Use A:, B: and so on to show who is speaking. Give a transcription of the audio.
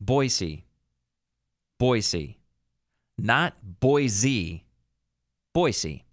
A: Boise. Boise. Not Boise. Boise.